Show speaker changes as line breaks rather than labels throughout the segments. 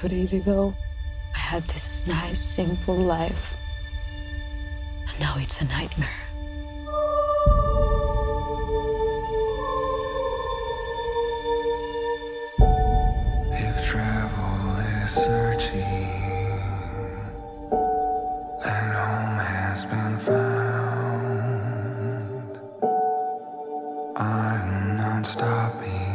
two days ago, I had this nice, simple life. And now it's a nightmare.
If travel is searching and home has been found, I'm not stopping.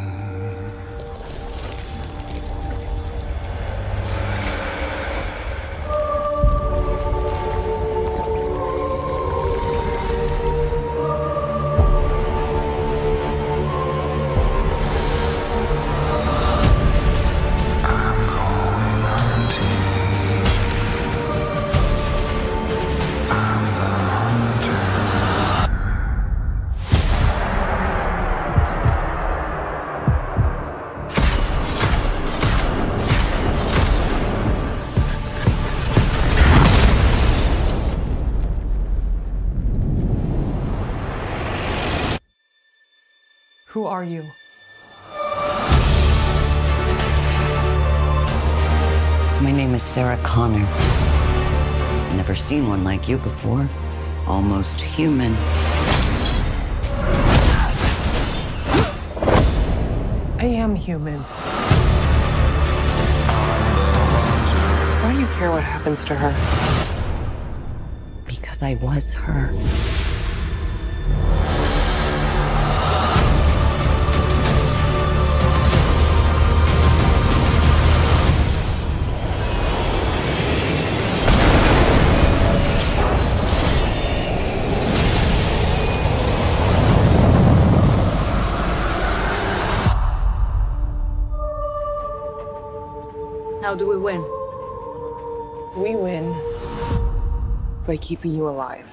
Who are you?
My name is Sarah Connor. Never seen one like you before. Almost human.
I am human. Why do you care what happens to her?
Because I was her.
How do we win?
We win by keeping you alive.